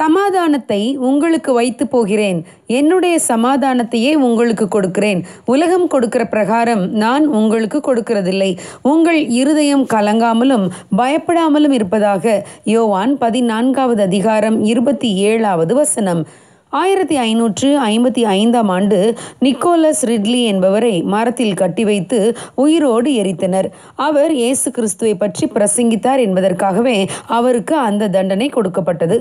சமாதானத்தை உங்களுக்கு வைத்து போகிறேன். என்னுடைய சமாதானத்தையே உங்களுக்கு கொடுக்கிறேன். உலகம் கொடுக்கிற பிரகாரம் நான் உங்களுக்கு கொடுக்கிறதில்லை. உங்கள் இருதயம் கலங்காமலும் பயப்படாமலும் இருப்பதாக யோவான் பதினான்காவது அதிகாரம் இருபத்தி ஏழாவது வசனம். ஆயிரத்தி ஐநூற்று ஐம்பத்தி ஐந்தாம் ஆண்டு நிக்கோலஸ் ரிட்லி என்பவரை மரத்தில் கட்டி வைத்து உயிரோடு எரித்தனர். அவர் இயேசு கிறிஸ்துவை பற்றி பிரசங்கித்தார் என்பதற்காகவே அவருக்கு அந்த தண்டனை கொடுக்கப்பட்டது.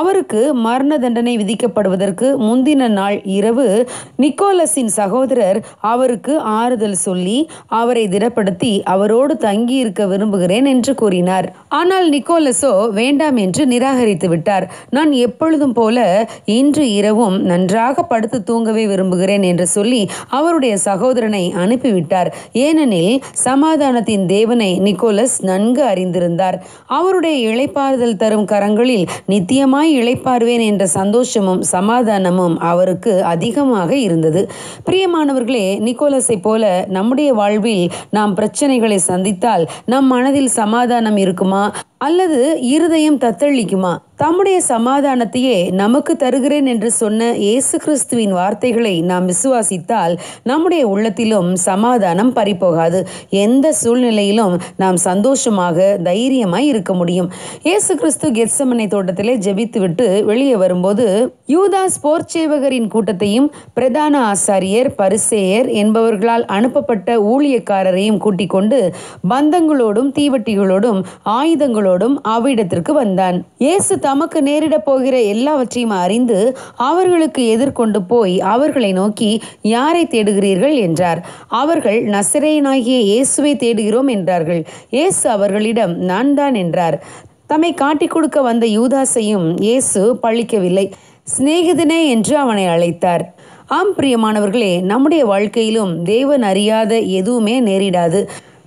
அவருக்கு மரண தண்டனை விதிக்கப்படுவதற்கு முந்தின நாள் இரவு நிக்கோலஸின் சகோதரர் அவருக்கு ஆறுதல் சொல்லி அவரை திடப்படுத்தி அவரோடு தங்கி இருக்க விரும்புகிறேன் என்று கூறினார். ஆனால் நிக்கோலஸோ வேண்டாம் என்று நிராகரித்து விட்டார். நான் எப்பொழுதும் போல இன்று இரவும் நன்றாக படுத்து தூங்கவே விரும்புகிறேன் என்று சொல்லி அவருடைய சகோதரனை அனுப்பிவிட்டார். ஏனெனில் சமாதானத்தின் தேவனை நிக்கோலஸ் நன்கு அறிந்திருந்தார். அவருடைய இழைப்பாறுதல் தரும் கரங்களில் நித்தியமாய் இழைப்பார்வேன் என்ற சந்தோஷமும் சமாதானமும் அவருக்கு அதிகமாக இருந்தது. பிரியமானவர்களே நிக்கோலஸை போல நம்முடைய வாழ்வில் நாம் பிரச்சனைகளை சந்தித்தால் நம் மனதில் சமாதானம் இருக்குமா? அல்லது இருதயம் தத்தளிக்குமா? தம்முடைய சமாதானத்தையே நமக்கு தருகிறேன் என்று சொன்ன இயேசு கிறிஸ்துவின் வார்த்தைகளை நாம் விசுவாசித்தால் நம்முடைய உள்ளத்திலும் சமாதானம் பறிப்போகாது எந்த சூழ்நிலையிலும் நாம் சந்தோஷமாக தைரியமாய் இருக்க முடியும். இயேசு கிறிஸ்து கெத்சமனை தோட்டத்திலே ஜெபித்துவிட்டு வெளியே வரும்போது யூதாஸ் போர்ச்சேவகரின் கூட்டத்தையும் பிரதான ஆசாரியர் பரிசேயர் என்பவர்களால் அனுப்பப்பட்ட ஊழியக்காரரையும் கூட்டிக் கொண்டு பந்தங்களோடும் தீவட்டிகளோடும் ஆயுதங்களோடும் அவ்விடத்திற்கு வந்தான். இயேசு தமக்கு நேரிடப் போகிற எல்லாவற்றையும் அறிந்து அவர்களுக்கு எதிர்கொண்டு போய் அவர்களை நோக்கி யாரை தேடுகிறீர்கள்? என்றார். அவர்கள் நசிரேயனாகிய இயேசுவை தேடுகிறோம் என்றார்கள். இயேசு அவர்களிடம் நான் தான் என்றார். தம்மை காட்டிக் கொடுக்க வந்த யூதாசையும் இயேசு பழிக்கவில்லை. சிநேகிதனே என்று அவனை அழைத்தார். ஆம் பிரியமானவர்களே நம்முடைய வாழ்க்கையிலும் தேவன் அறியாத எதுவுமே நேரிடாது.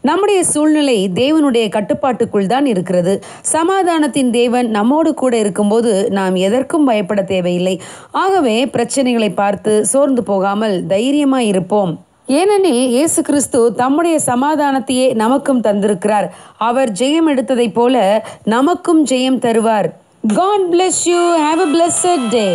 நம்முடைய சூழ்நிலை தேவனுடைய கட்டுப்பாட்டுக்குள் தான் இருக்கிறது. சமாதானத்தின் தேவன் நம்மோடு கூட இருக்கும்போது நாம் எதற்கும் பயப்பட தேவையில்லை. ஆகவே பிரச்சனைகளை பார்த்து சோர்ந்து போகாமல் தைரியமாக இருப்போம். ஏனெனில் இயேசு கிறிஸ்து தம்முடைய சமாதானத்தையே நமக்கும் தந்திருக்கிறார். அவர் ஜெயம் எடுத்ததைப் போல நமக்கும் ஜெயம் தருவார். God bless you have a blessed day